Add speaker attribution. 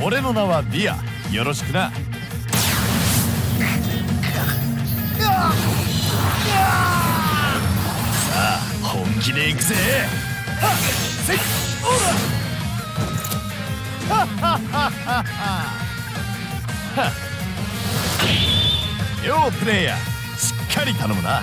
Speaker 1: 俺の名はビア。よろしくな。さあ本気で行くぜ。はっ。せっおら。はっはっはっはっは。っプレイヤーしっかり頼むな。